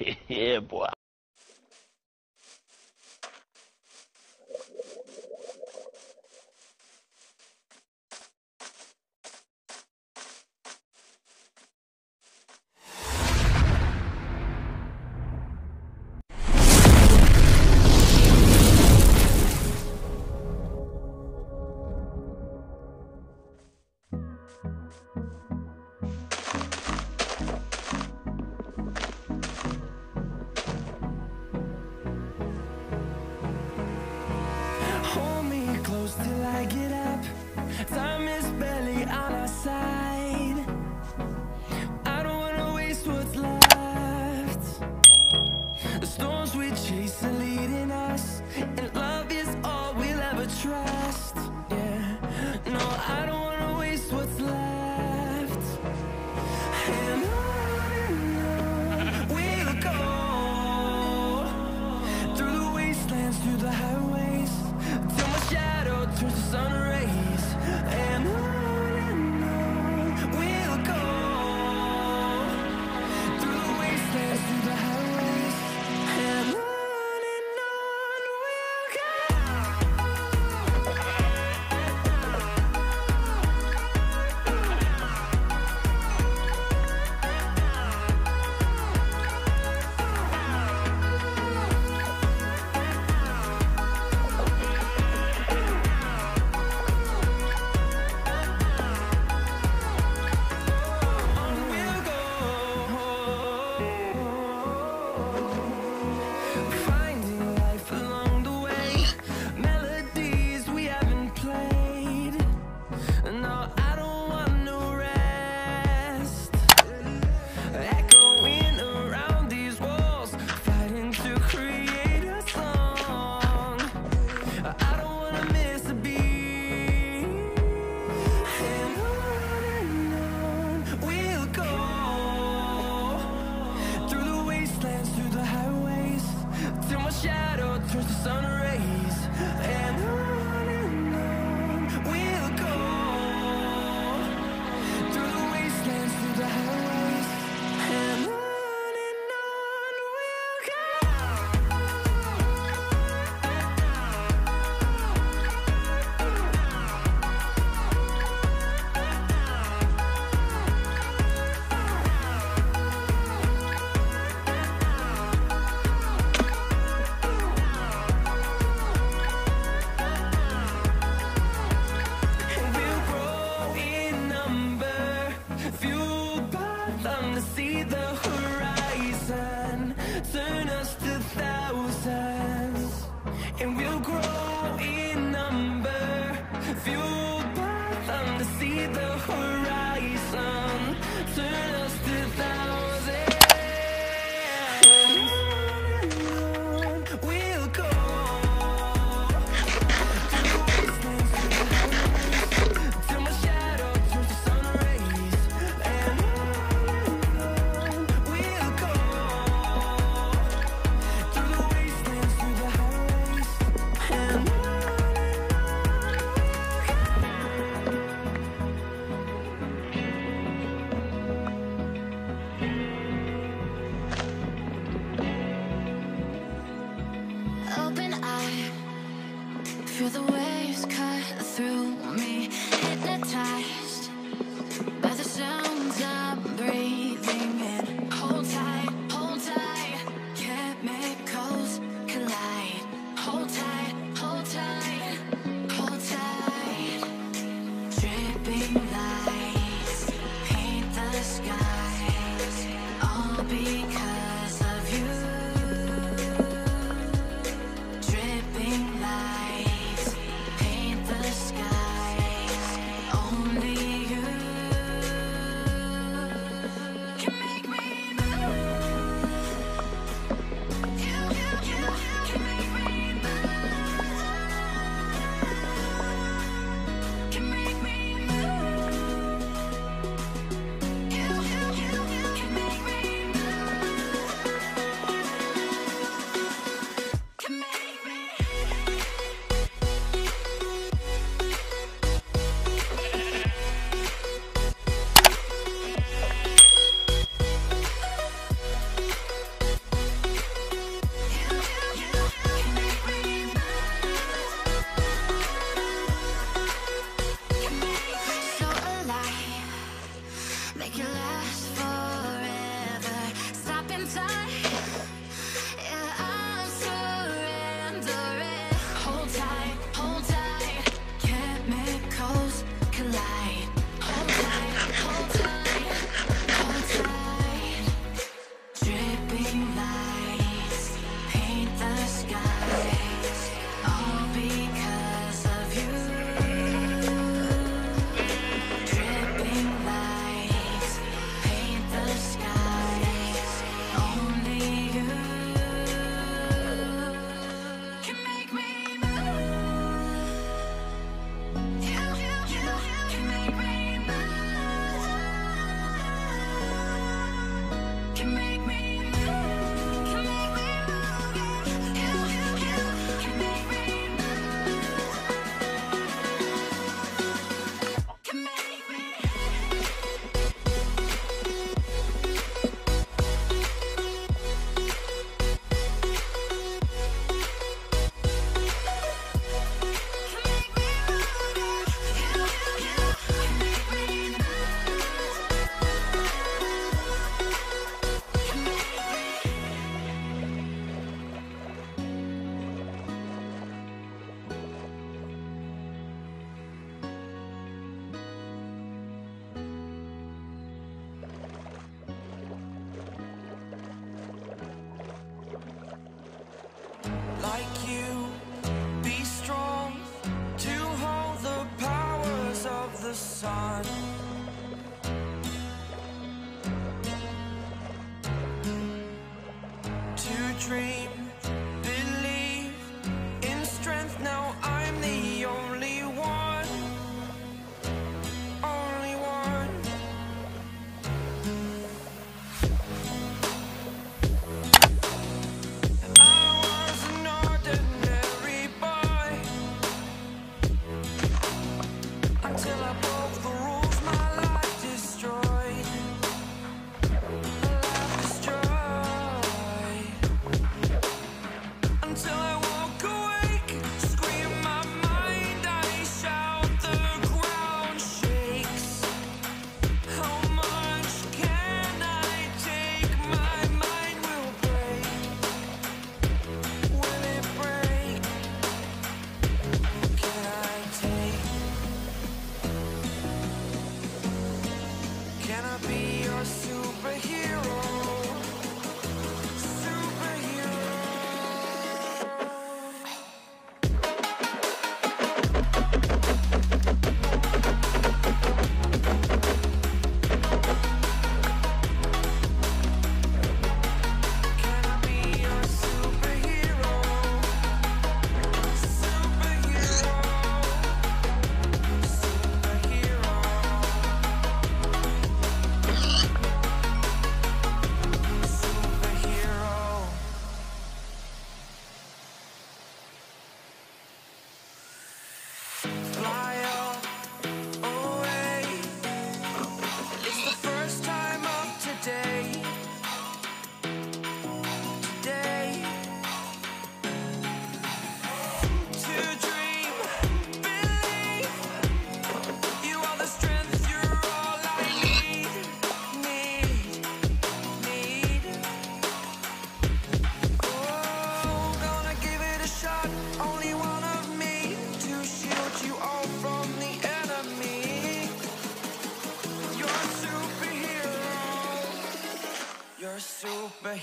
yeah, boy.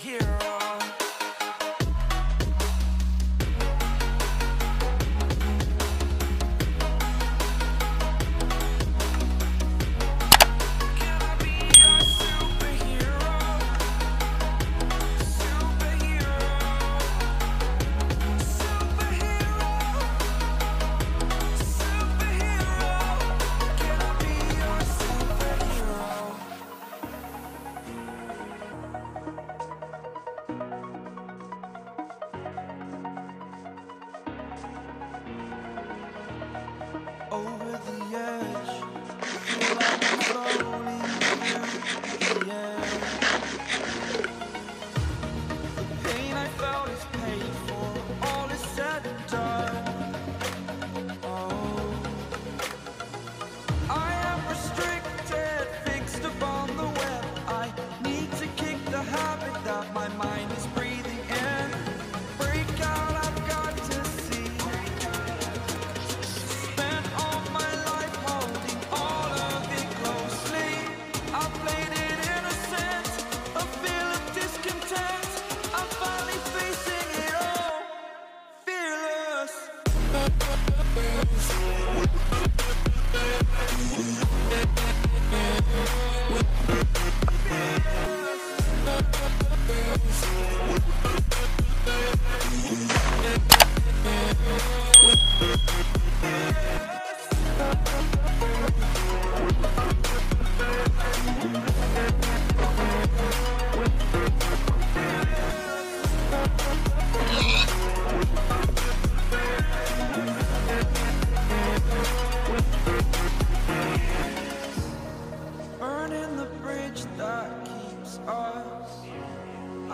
With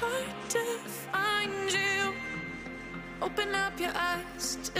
hard to find you. Open up your eyes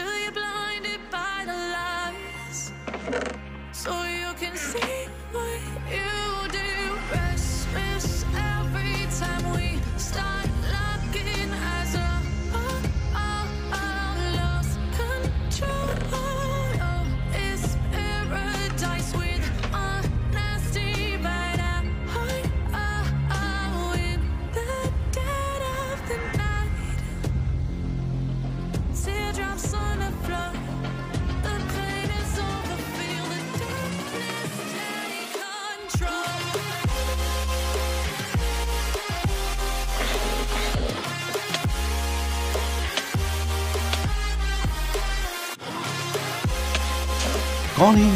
कौन है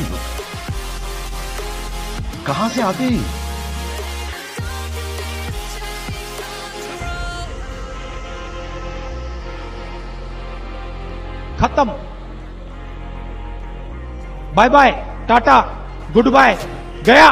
कहाँ से आते हैं? खत्म। Bye bye tata good bye गया।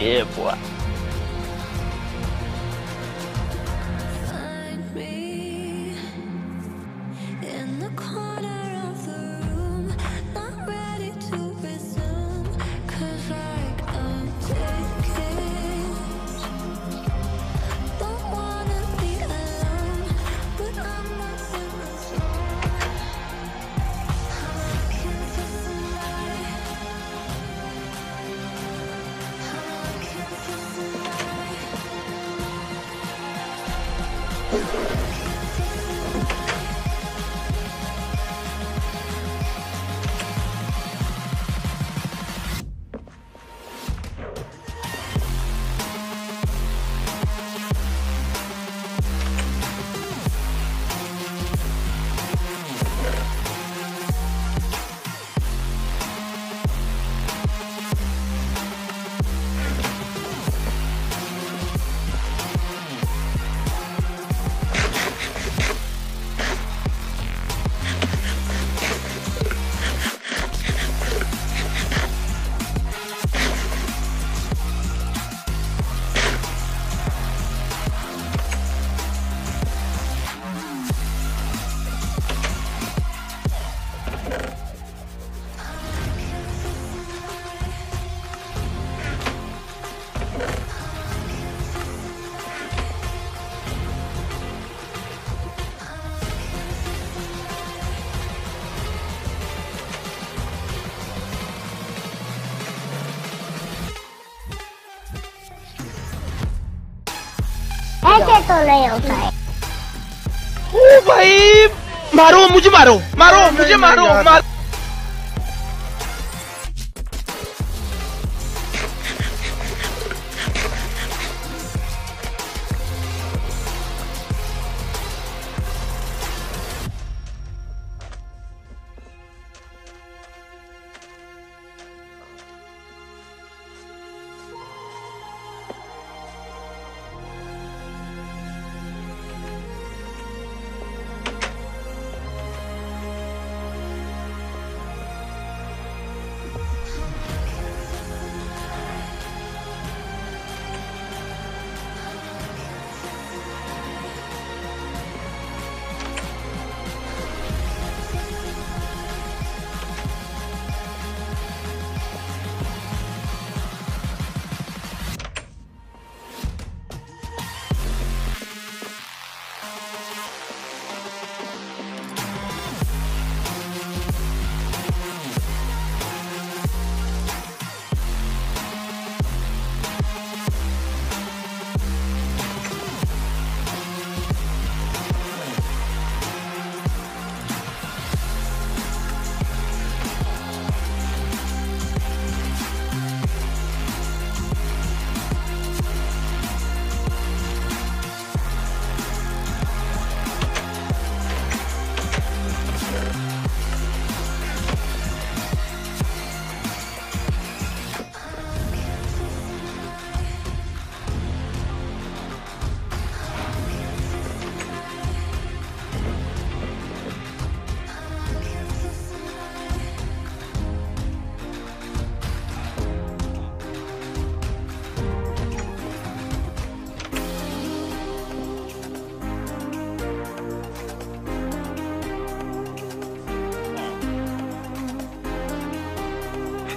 é, boy तो नहीं होता है ओ भाई मारो मुझे मारो मारो मुझे मारो मारो।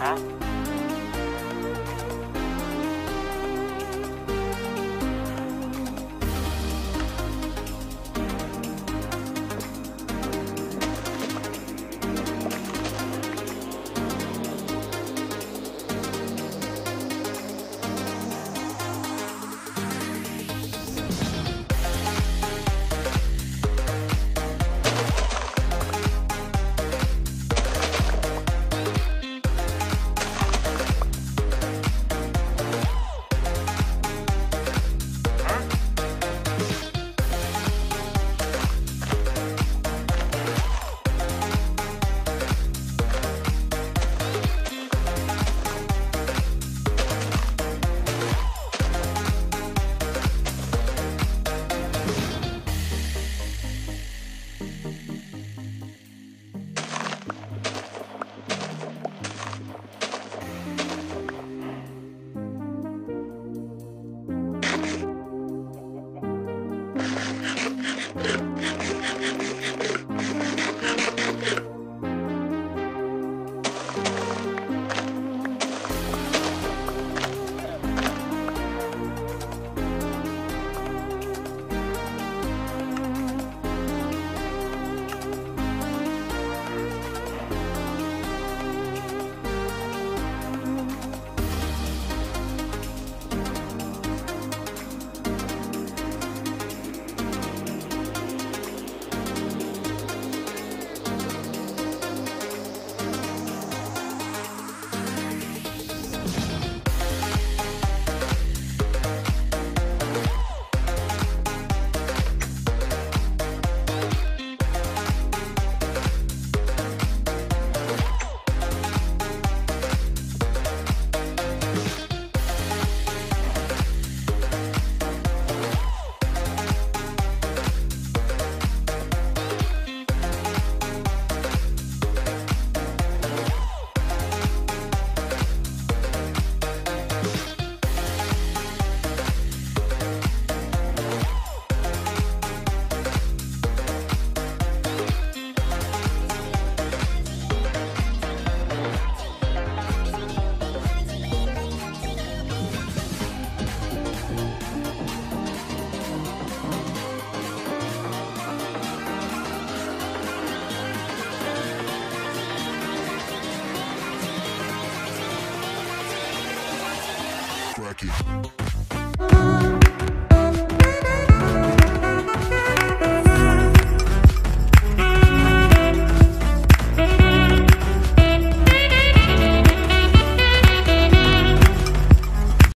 khác